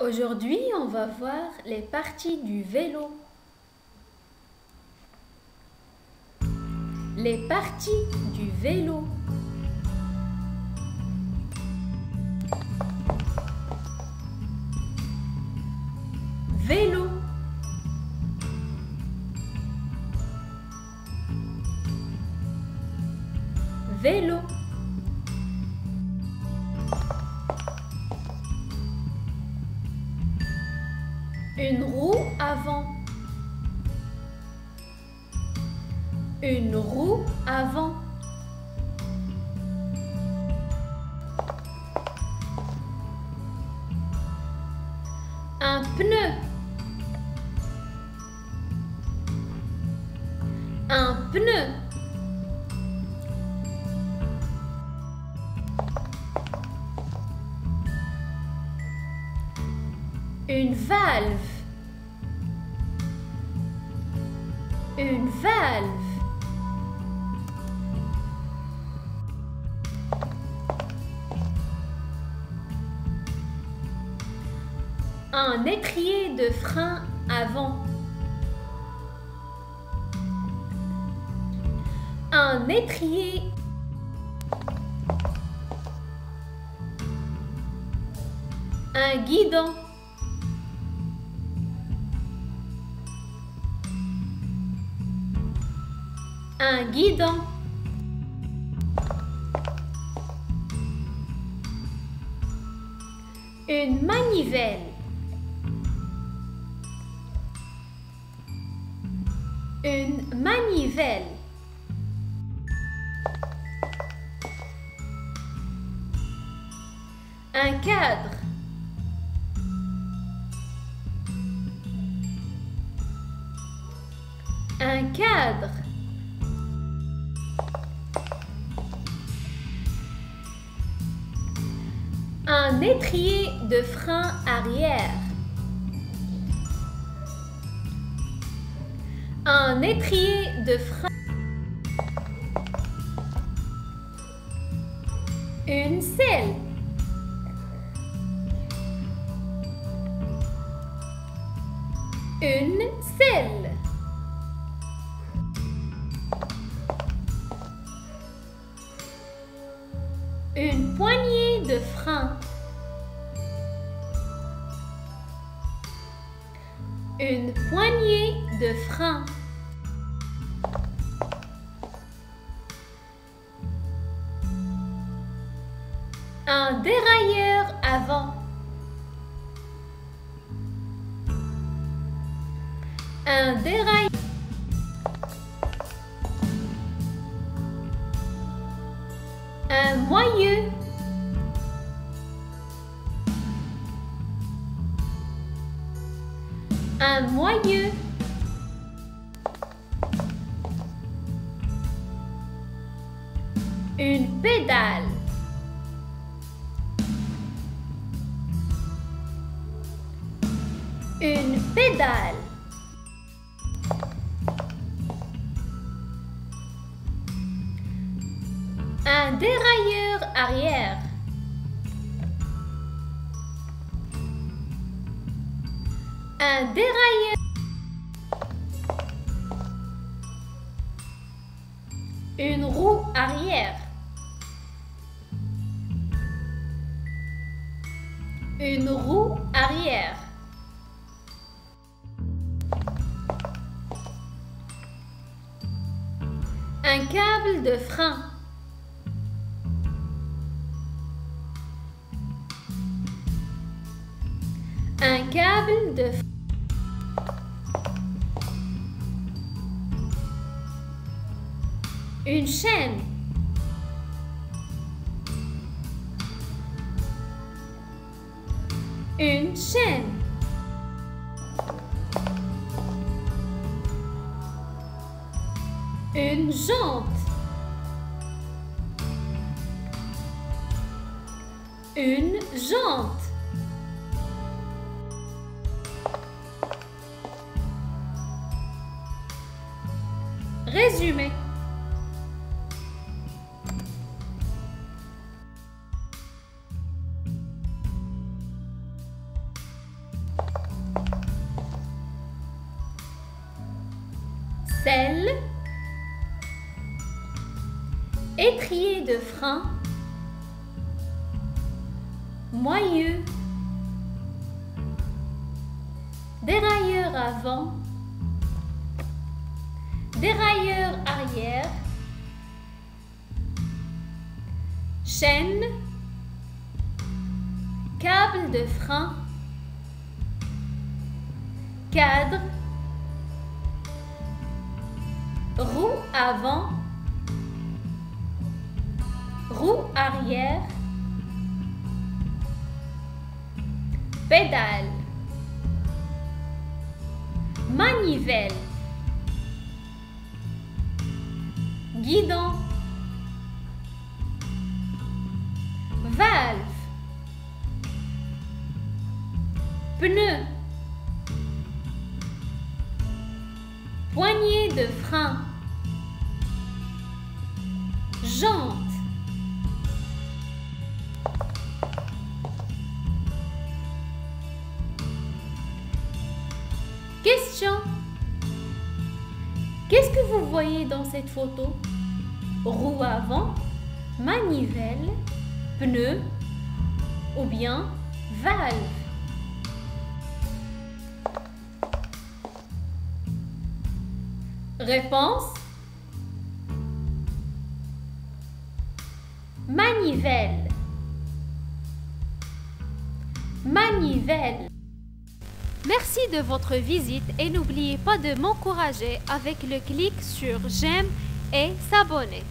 Aujourd'hui, on va voir les parties du vélo. Les parties du vélo. Vélo. Vélo. Une roue avant. Une roue avant. Un pneu. Un pneu. Une valve. Une valve. Un étrier de frein avant. Un étrier. Un guidon. Un guidon. Une manivelle. Une manivelle. Un cadre. Un cadre. Un étrier de frein arrière. Un étrier de frein. Une selle. Une selle. Une poignée de frein. Frein. Un dérailleur avant. Un dérailleur. Un moyeu. Un moyeu. Une pédale. Une pédale. Un dérailleur arrière. Un dérailleur. Une roue arrière. Une roue arrière. Un câble de frein. Un câble de frein. Une chaîne. Une chaîne. Une jante. Une jante. Résumé. étrier de frein, moyeu, dérailleur avant, dérailleur arrière, chaîne, câble de frein, cadre, Roue avant. Roue arrière. Pédale. Manivelle. Guidon. Valve. Pneu. Poignée de frein. Vous voyez dans cette photo? Roue avant, manivelle, pneu ou bien valve Réponse Manivelle. Manivelle. Merci de votre visite et n'oubliez pas de m'encourager avec le clic sur j'aime et s'abonner.